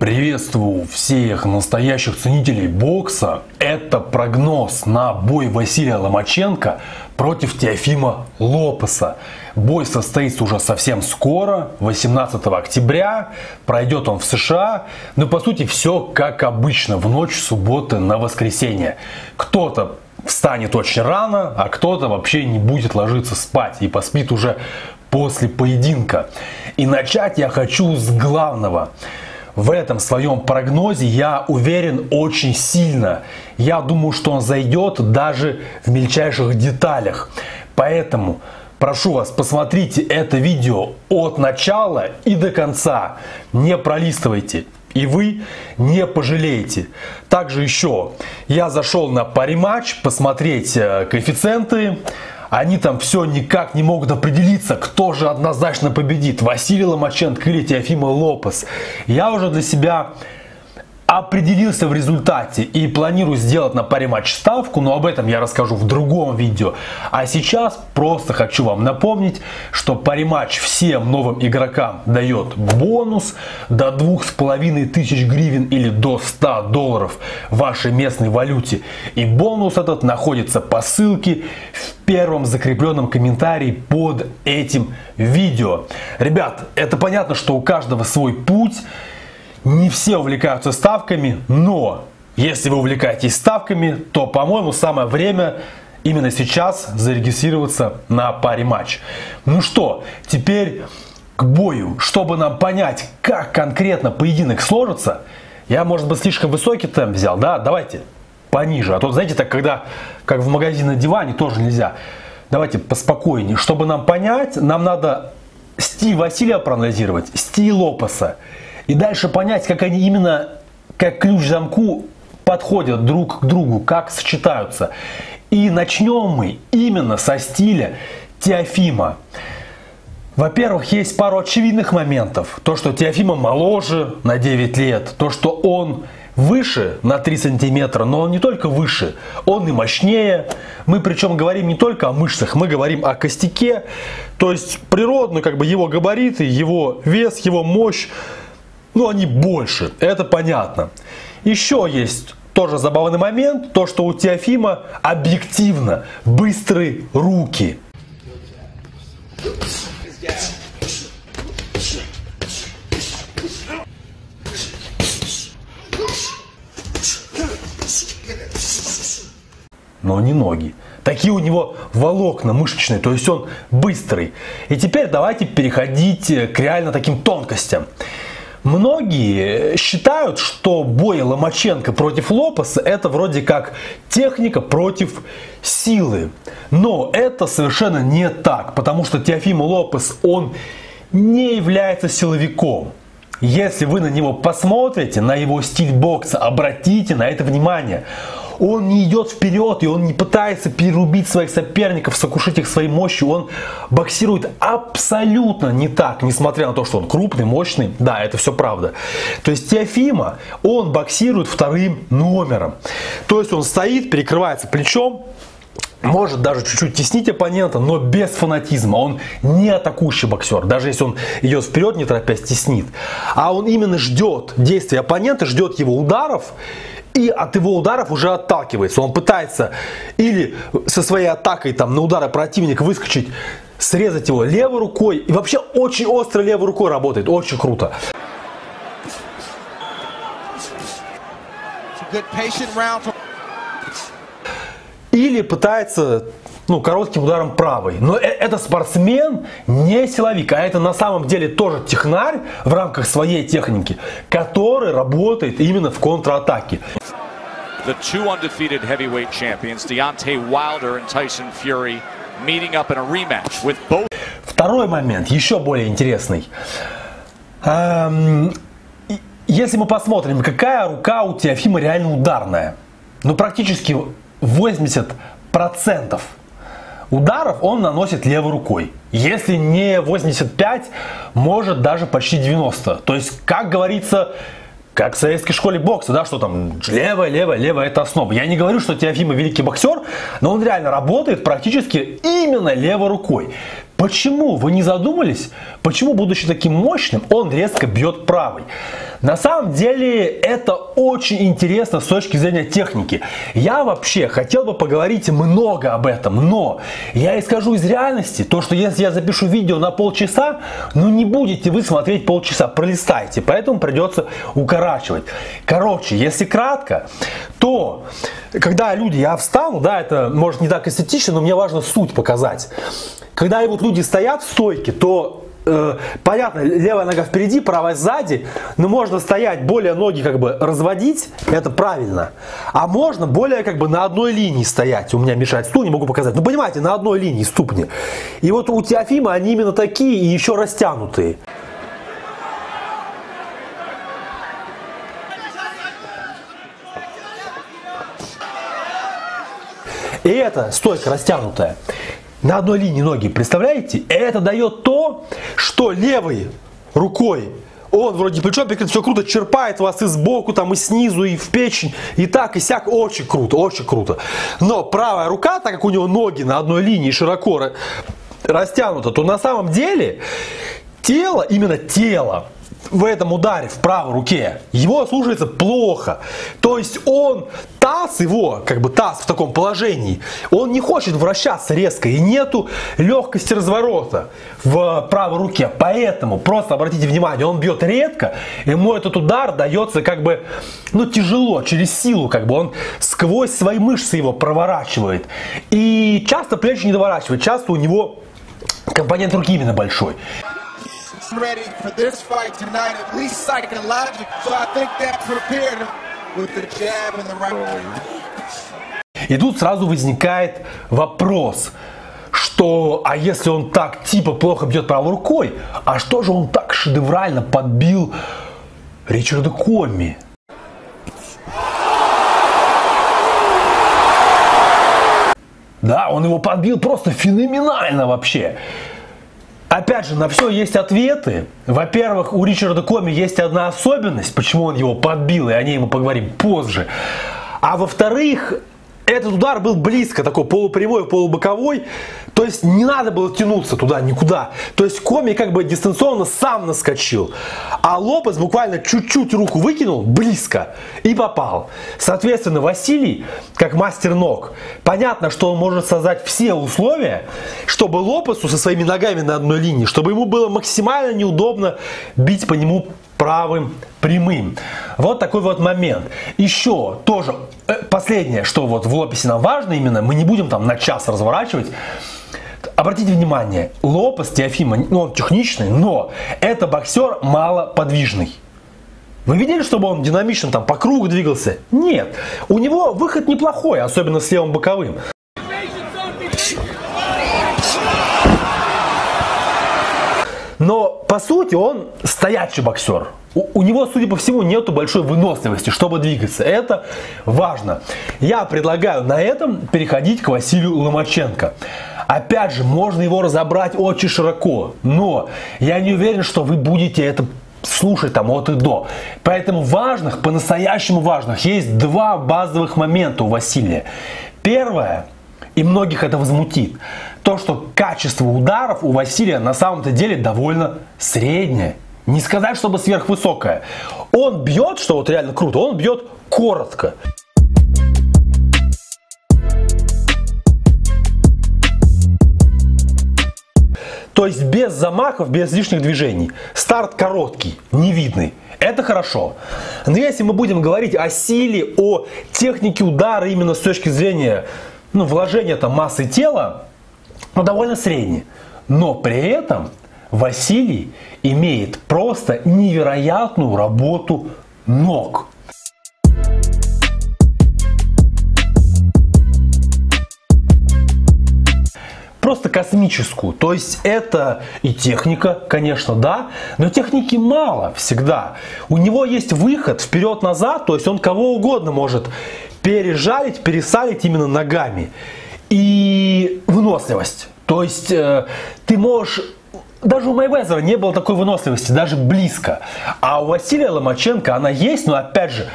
Приветствую всех настоящих ценителей бокса. Это прогноз на бой Василия Ломаченко против Теофима Лопеса. Бой состоится уже совсем скоро, 18 октября. Пройдет он в США. Но по сути все как обычно, в ночь субботы на воскресенье. Кто-то встанет очень рано, а кто-то вообще не будет ложиться спать и поспит уже после поединка. И начать я хочу с главного – в этом своем прогнозе я уверен очень сильно. Я думаю, что он зайдет даже в мельчайших деталях. Поэтому прошу вас, посмотрите это видео от начала и до конца. Не пролистывайте. И вы не пожалеете. Также еще я зашел на париматч посмотреть э, коэффициенты они там все никак не могут определиться, кто же однозначно победит, Василий Ломаченко или Теофима Лопес. Я уже для себя определился в результате и планирую сделать на паре матч ставку, но об этом я расскажу в другом видео. А сейчас просто хочу вам напомнить, что паре матч всем новым игрокам дает бонус до 2500 гривен или до 100 долларов в вашей местной валюте. И бонус этот находится по ссылке в первом закрепленном комментарии под этим видео. Ребят, это понятно, что у каждого свой путь не все увлекаются ставками, но если вы увлекаетесь ставками, то, по-моему, самое время именно сейчас зарегистрироваться на паре матч. Ну что, теперь к бою. Чтобы нам понять, как конкретно поединок сложится, я, может быть, слишком высокий темп взял, да? Давайте пониже. А то, знаете, так когда, как в магазине на диване, тоже нельзя. Давайте поспокойнее. Чтобы нам понять, нам надо стиль Василия проанализировать, стиль Лопеса. И дальше понять, как они именно, как ключ замку подходят друг к другу, как сочетаются. И начнем мы именно со стиля Теофима. Во-первых, есть пару очевидных моментов. То, что Теофима моложе на 9 лет, то, что он выше на 3 сантиметра, но он не только выше, он и мощнее. Мы причем говорим не только о мышцах, мы говорим о костяке. То есть природно как бы его габариты, его вес, его мощь ну, они больше, это понятно. Еще есть тоже забавный момент, то, что у Теофима объективно быстрые руки. но не ноги. Такие у него волокна мышечные, то есть он быстрый. И теперь давайте переходить к реально таким тонкостям. Многие считают, что бой Ломаченко против Лопеса это вроде как техника против силы. Но это совершенно не так, потому что Теофим Лопес, он не является силовиком. Если вы на него посмотрите, на его стиль бокса, обратите на это внимание. Он не идет вперед, и он не пытается перерубить своих соперников, сокушить их своей мощью. Он боксирует абсолютно не так, несмотря на то, что он крупный, мощный. Да, это все правда. То есть Теофима, он боксирует вторым номером. То есть он стоит, перекрывается плечом, может даже чуть-чуть теснить оппонента, но без фанатизма. Он не атакующий боксер, даже если он идет вперед, не торопясь, теснит. А он именно ждет действия оппонента, ждет его ударов и от его ударов уже отталкивается. Он пытается или со своей атакой там, на удары противника выскочить, срезать его левой рукой. И вообще очень остро левой рукой работает. Очень круто. Или пытается ну, коротким ударом правой. Но э, это спортсмен не силовик, а это на самом деле тоже технарь в рамках своей техники, который работает именно в контратаке. The two undefeated heavyweight champions, Deontay Wilder and Tyson Fury, meeting up in a rematch with both. Второй момент, еще более интересный. Эм, если мы посмотрим, какая рука у Теофима реально ударная, ну практически 80% ударов он наносит левой рукой. Если не 85, может даже почти 90. То есть, как говорится, как в советской школе бокса, да, что там левая, левая, левая это основа. Я не говорю, что Теофима великий боксер, но он реально работает практически именно левой рукой. Почему? Вы не задумались? Почему, будучи таким мощным, он резко бьет правой? На самом деле это очень интересно с точки зрения техники. Я вообще хотел бы поговорить много об этом, но я исхожу из реальности, то что если я запишу видео на полчаса, ну не будете вы смотреть полчаса, пролистайте, поэтому придется укорачивать. Короче, если кратко, то когда люди, я встану, да, это может не так эстетично, но мне важно суть показать. Когда вот люди стоят в стойке, то э, понятно, левая нога впереди, правая сзади, но можно стоять более ноги как бы разводить, это правильно. А можно более как бы на одной линии стоять. У меня мешает стул, не могу показать. Ну понимаете, на одной линии ступни. И вот у Теофима они именно такие и еще растянутые. И это стойка растянутая на одной линии ноги, представляете? Это дает то, что левой рукой он вроде плечом перекрыт, все круто, черпает вас и сбоку, там, и снизу, и в печень, и так, и сяк. Очень круто, очень круто. Но правая рука, так как у него ноги на одной линии широко растянута, то на самом деле тело, именно тело, в этом ударе в правой руке, его слушается плохо. То есть он, таз его, как бы таз в таком положении, он не хочет вращаться резко и нету легкости разворота в правой руке. Поэтому просто обратите внимание, он бьет редко, ему этот удар дается как бы, ну тяжело, через силу, как бы он сквозь свои мышцы его проворачивает. И часто плечи не доворачивает, часто у него компонент руки именно большой ready for this fight tonight, at least psychologically. So I think that prepared him with the jab and the right. И тут сразу возникает вопрос, что, а если он так типа плохо бьет правой рукой, а что же он так шедеврально подбил Ричарда Комми? Да, он его подбил просто феноменально вообще. Опять же, на все есть ответы. Во-первых, у Ричарда Коми есть одна особенность, почему он его подбил, и о ней мы поговорим позже. А во-вторых, этот удар был близко, такой полупрямой, полубоковой. То есть не надо было тянуться туда никуда. То есть Коми как бы дистанционно сам наскочил. А Лопес буквально чуть-чуть руку выкинул близко и попал. Соответственно, Василий, как мастер ног, понятно, что он может создать все условия, чтобы Лопесу со своими ногами на одной линии, чтобы ему было максимально неудобно бить по нему правым прямым. Вот такой вот момент. Еще тоже э, последнее, что вот в лопесе нам важно именно, мы не будем там на час разворачивать. Обратите внимание, Лопес Теофима, ну он техничный, но это боксер малоподвижный. Вы видели, чтобы он динамично там по кругу двигался? Нет. У него выход неплохой, особенно с левым боковым. Но по сути он стоячий боксер. У, у него, судя по всему, нету большой выносливости, чтобы двигаться. Это важно. Я предлагаю на этом переходить к Василию Ломаченко. Опять же, можно его разобрать очень широко, но я не уверен, что вы будете это слушать там от и до. Поэтому важных, по-настоящему важных, есть два базовых момента у Василия. Первое – и многих это возмутит. То, что качество ударов у Василия на самом-то деле довольно среднее. Не сказать, чтобы сверхвысокое. Он бьет, что вот реально круто, он бьет коротко. То есть без замахов, без лишних движений. Старт короткий, невидный. Это хорошо. Но если мы будем говорить о силе, о технике удара именно с точки зрения ну, вложение там массы тела ну, довольно среднее. Но при этом Василий имеет просто невероятную работу ног. просто космическую. То есть это и техника, конечно, да, но техники мало всегда. У него есть выход вперед-назад, то есть он кого угодно может пережарить, пересалить именно ногами. И выносливость. То есть э, ты можешь даже у Майвезера не было такой выносливости, даже близко. А у Василия Ломаченко она есть, но опять же,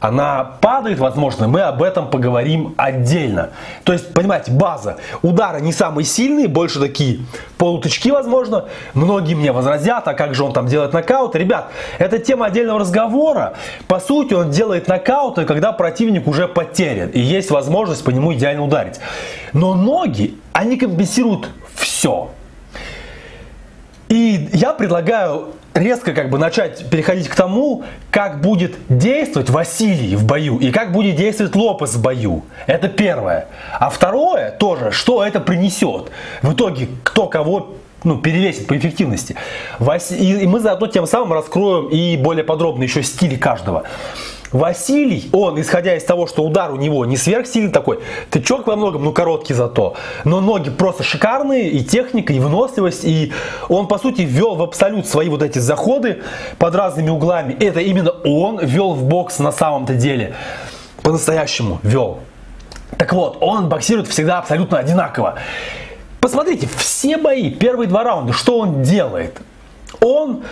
она падает, возможно, мы об этом поговорим отдельно. То есть, понимаете, база. Удары не самые сильные, больше такие полутычки, возможно. Многие мне возразят, а как же он там делает нокаут? Ребят, это тема отдельного разговора. По сути, он делает нокауты, когда противник уже потерян. И есть возможность по нему идеально ударить. Но ноги, они компенсируют все. И я предлагаю резко как бы начать переходить к тому, как будет действовать Василий в бою и как будет действовать Лопес в бою. Это первое. А второе тоже, что это принесет. В итоге, кто кого ну, перевесит по эффективности. И мы заодно тем самым раскроем и более подробно еще стили каждого. Василий, он, исходя из того, что удар у него не сверхсильный такой, тычок во многом, ну короткий зато, но ноги просто шикарные, и техника, и выносливость, и он, по сути, ввел в абсолют свои вот эти заходы под разными углами. Это именно он ввел в бокс на самом-то деле, по-настоящему ввел. Так вот, он боксирует всегда абсолютно одинаково. Посмотрите, все бои, первые два раунда, что он делает? Он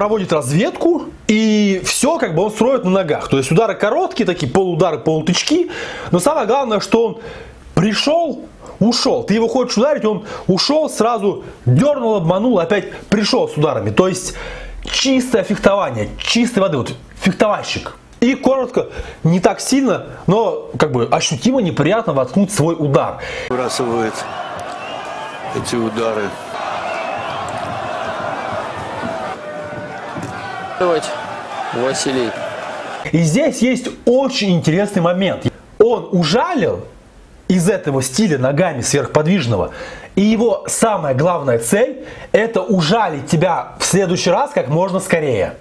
проводит разведку, и все как бы он строит на ногах. То есть удары короткие, такие полудары, полутычки. Но самое главное, что он пришел, ушел. Ты его хочешь ударить, он ушел, сразу дернул, обманул, опять пришел с ударами. То есть чистое фехтование, чистой воды. Вот фехтовальщик. И коротко, не так сильно, но как бы ощутимо неприятно воткнуть свой удар. Выбрасывает эти удары Василий. И здесь есть очень интересный момент. Он ужалил из этого стиля ногами сверхподвижного. И его самая главная цель это ужалить тебя в следующий раз как можно скорее.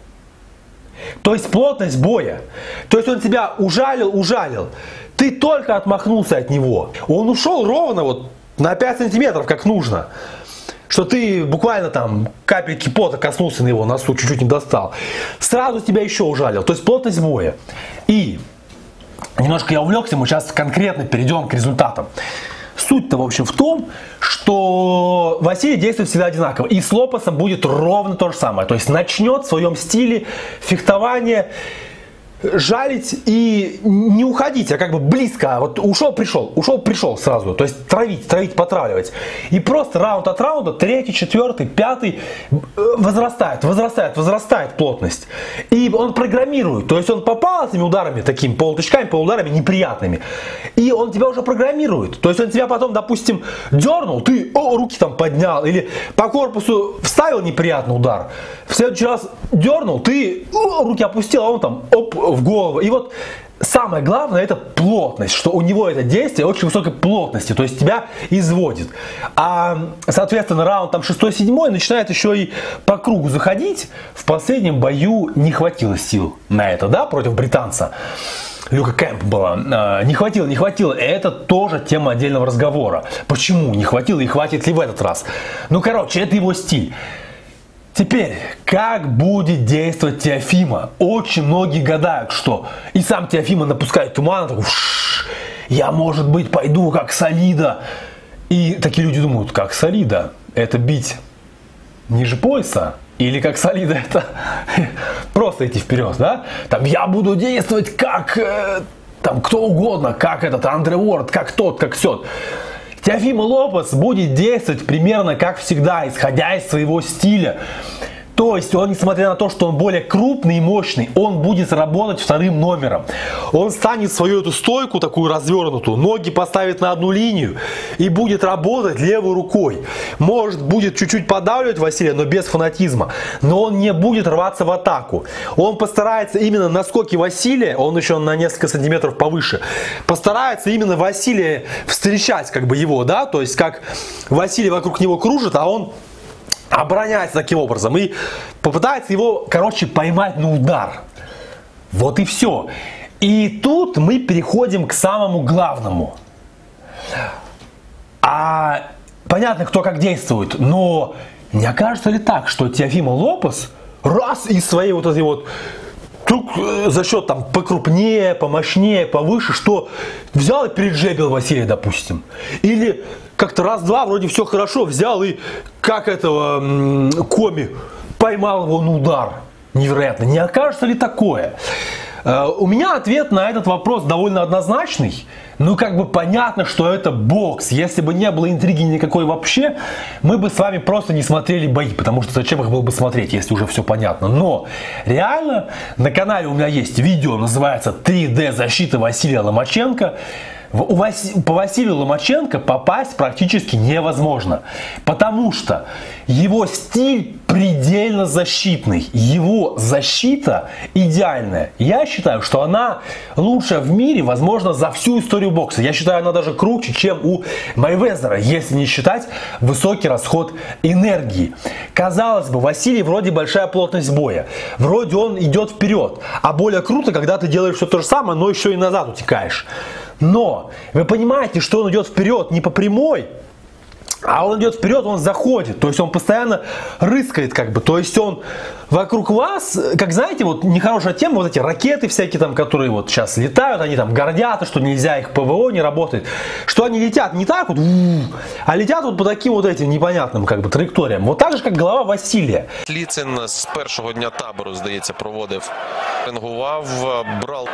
То есть плотность боя. То есть он тебя ужалил, ужалил. Ты только отмахнулся от него. Он ушел ровно вот на 5 сантиметров, как нужно что ты буквально там капельки пота коснулся на его носу, чуть-чуть не достал, сразу тебя еще ужалил. То есть плотность боя. И немножко я увлекся, мы сейчас конкретно перейдем к результатам. Суть-то, в общем, в том, что Василий действует всегда одинаково. И с Лопасом будет ровно то же самое. То есть начнет в своем стиле фехтование жалить и не уходить, а как бы близко. Вот ушел, пришел, ушел, пришел сразу. То есть травить, травить, потравливать. И просто раунд от раунда, третий, четвертый, пятый э, возрастает, возрастает, возрастает плотность. И он программирует. То есть он попал этими ударами, такими полутычками, полударами неприятными. И он тебя уже программирует. То есть он тебя потом, допустим, дернул, ты о, руки там поднял. Или по корпусу вставил неприятный удар. В следующий раз дернул, ты о, руки опустил, а он там оп, в голову. И вот самое главное это плотность, что у него это действие очень высокой плотности, то есть тебя изводит. А, соответственно, раунд там 6-7 начинает еще и по кругу заходить. В последнем бою не хватило сил на это, да, против британца. Люка Кэмп была. А, не хватило, не хватило. Это тоже тема отдельного разговора. Почему не хватило и хватит ли в этот раз? Ну, короче, это его стиль. Теперь, как будет действовать Теофима? Очень многие гадают, что и сам Теофима напускает туман, такой, я, может быть, пойду как Солида. И такие люди думают, как Солида? Это бить ниже пояса? Или как Солида это просто идти вперед, да? Там я буду действовать как э, там кто угодно, как этот Андре Уорд, как тот, как сет. Теофима Лопес будет действовать примерно как всегда, исходя из своего стиля. То есть он, несмотря на то, что он более крупный и мощный, он будет работать вторым номером. Он станет свою эту стойку такую развернутую, ноги поставит на одну линию и будет работать левой рукой. Может будет чуть-чуть подавливать Василия, но без фанатизма. Но он не будет рваться в атаку. Он постарается именно на скоке Василия, он еще на несколько сантиметров повыше, постарается именно Василия встречать как бы его, да, то есть как Василий вокруг него кружит, а он обороняется таким образом и попытается его, короче, поймать на удар. Вот и все. И тут мы переходим к самому главному. А понятно, кто как действует, но не окажется ли так, что Теофима Лопес раз из своей вот этой вот Вдруг э, за счет там покрупнее, помощнее, повыше, что взял и переджебил Василия, допустим. Или как-то раз-два вроде все хорошо, взял и как этого Коми поймал его на удар. Невероятно. Не окажется ли такое? Э, у меня ответ на этот вопрос довольно однозначный. Ну, как бы понятно, что это бокс. Если бы не было интриги никакой вообще, мы бы с вами просто не смотрели бои, потому что зачем их было бы смотреть, если уже все понятно. Но реально на канале у меня есть видео, называется 3D защита Василия Ломаченко. У Вас... По Василию Ломаченко попасть практически невозможно, потому что его стиль предельно защитный, его защита идеальная. Я считаю, что она лучшая в мире, возможно, за всю историю бокса. Я считаю, она даже круче, чем у Майвезера, если не считать высокий расход энергии. Казалось бы, Василий вроде большая плотность боя, вроде он идет вперед, а более круто, когда ты делаешь все то же самое, но еще и назад утекаешь. Но вы понимаете, что он идет вперед не по прямой, а он идет вперед, он заходит. То есть он постоянно рыскает как бы. То есть он вокруг вас, как знаете, вот нехорошая тема, вот эти ракеты всякие там, которые вот сейчас летают, они там гордятся, что нельзя, их ПВО не работает. Что они летят не так вот, а летят вот по таким вот этим непонятным как бы траекториям. Вот так же, как голова Василия. Ліцин з першого дня табору, здається, проводив, рингував, брав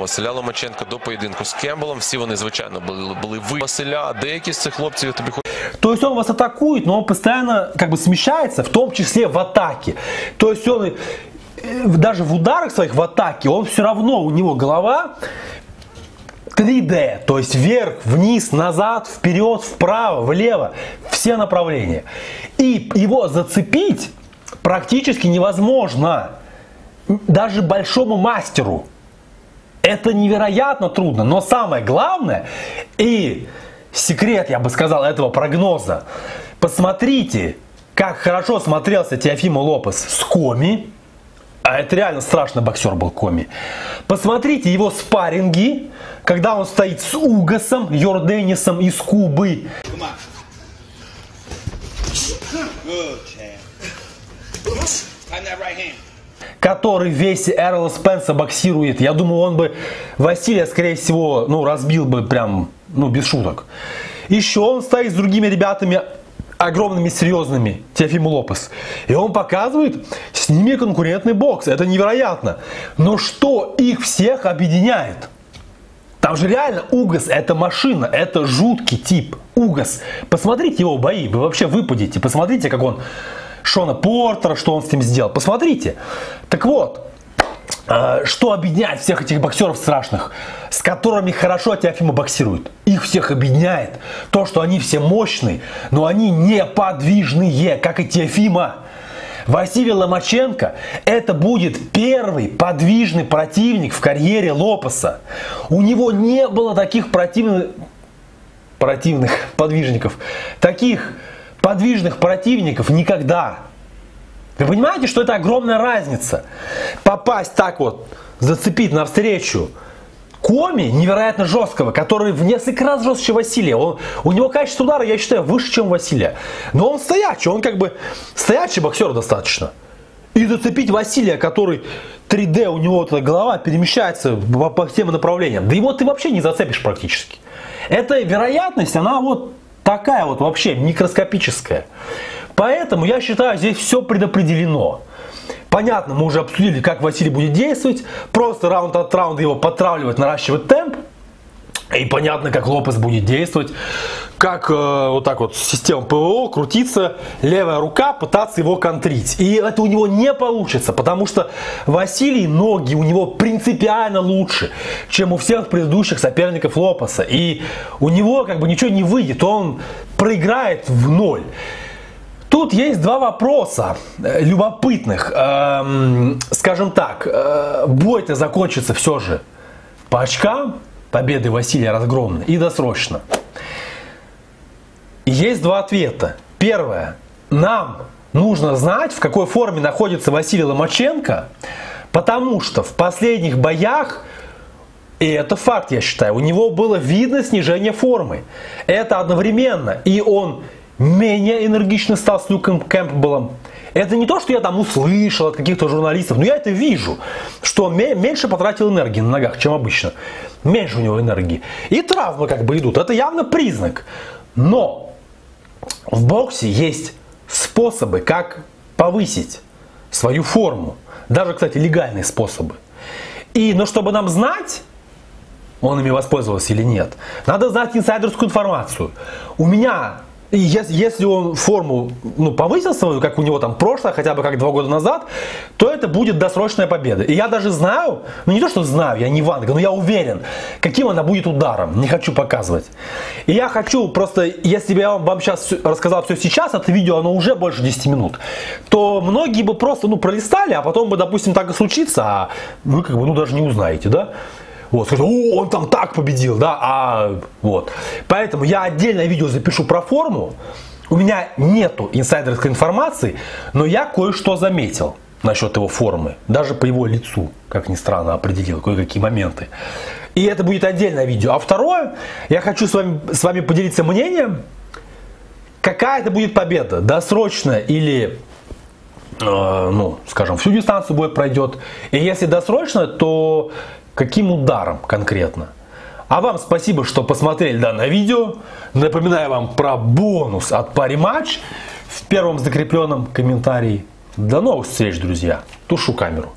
Василя Ломаченка до поєдинку з Кембелом. Всі вони, звичайно, були, були ви Василя, а деякі з цих хлопців я тобі хочу. То есть он вас атакует, но он постоянно как бы смещается, в том числе в атаке. То есть он э, даже в ударах своих в атаке, он все равно, у него голова 3D, то есть вверх, вниз, назад, вперед, вправо, влево, все направления. И его зацепить практически невозможно даже большому мастеру. Это невероятно трудно. Но самое главное и секрет, я бы сказал, этого прогноза. Посмотрите, как хорошо смотрелся Теофима Лопес с Коми. А это реально страшный боксер был Коми. Посмотрите его спарринги, когда он стоит с Угасом, Йорденисом из Кубы. Good, Chad. That right hand который весь Эрл Спенса боксирует, я думаю, он бы Василия, скорее всего, ну, разбил бы прям, ну, без шуток. Еще он стоит с другими ребятами, огромными, серьезными, Теофиму Лопес. И он показывает с ними конкурентный бокс. Это невероятно. Но что их всех объединяет? Там же реально Угас это машина, это жуткий тип. Угас. Посмотрите его бои, вы вообще выпадете. Посмотрите, как он Шона Портера, что он с ним сделал. Посмотрите. Так вот, э, что объединяет всех этих боксеров страшных, с которыми хорошо Теофима боксирует? Их всех объединяет то, что они все мощные, но они неподвижные, как и Теофима. Василий Ломаченко это будет первый подвижный противник в карьере Лопеса. У него не было таких противных, противных подвижников, таких подвижных противников никогда. Вы понимаете, что это огромная разница? Попасть так вот, зацепить навстречу Коми невероятно жесткого, который в несколько раз жестче Василия. Он, у него качество удара, я считаю, выше, чем Василия. Но он стоячий, он как бы стоячий боксер достаточно. И зацепить Василия, который 3D, у него эта голова перемещается по, по всем направлениям. Да его ты вообще не зацепишь практически. Эта вероятность, она вот Такая вот вообще микроскопическая. Поэтому я считаю, здесь все предопределено. Понятно, мы уже обсудили, как Василий будет действовать. Просто раунд от раунда его потравливать, наращивать темп. И понятно, как Лопес будет действовать, как э, вот так вот система ПВО крутится, левая рука пытаться его контрить. И это у него не получится, потому что Василий ноги у него принципиально лучше, чем у всех предыдущих соперников Лопеса. И у него как бы ничего не выйдет, он проиграет в ноль. Тут есть два вопроса э, любопытных. Эм, скажем так, э, бой-то закончится все же по очкам победы Василия Разгромна и досрочно? Есть два ответа. Первое. Нам нужно знать, в какой форме находится Василий Ломаченко, потому что в последних боях и это факт, я считаю. У него было видно снижение формы. Это одновременно. И он менее энергично стал с Люком Кэмпбеллом. Это не то, что я там услышал от каких-то журналистов, но я это вижу, что он меньше потратил энергии на ногах, чем обычно. Меньше у него энергии. И травмы как бы идут. Это явно признак. Но в боксе есть способы, как повысить свою форму. Даже, кстати, легальные способы. И, но чтобы нам знать, он ими воспользовался или нет, надо знать инсайдерскую информацию. У меня и если он форму ну, повысил свою, как у него там прошлое, хотя бы как два года назад, то это будет досрочная победа. И я даже знаю, ну не то, что знаю, я не Ванга, но я уверен, каким она будет ударом. Не хочу показывать. И я хочу просто, если бы я вам сейчас рассказал все сейчас, это видео, оно уже больше 10 минут, то многие бы просто, ну, пролистали, а потом бы, допустим, так и случится, а вы как бы, ну, даже не узнаете, да? Вот, скажут, о, он там так победил, да, а вот. Поэтому я отдельное видео запишу про форму. У меня нету инсайдерской информации, но я кое-что заметил насчет его формы. Даже по его лицу, как ни странно, определил кое-какие моменты. И это будет отдельное видео. А второе, я хочу с вами, с вами поделиться мнением, какая это будет победа, досрочная или э, ну, скажем, всю дистанцию бой пройдет. И если досрочно, то каким ударом конкретно. А вам спасибо, что посмотрели данное видео. Напоминаю вам про бонус от пари матч в первом закрепленном комментарии. До новых встреч, друзья. Тушу камеру.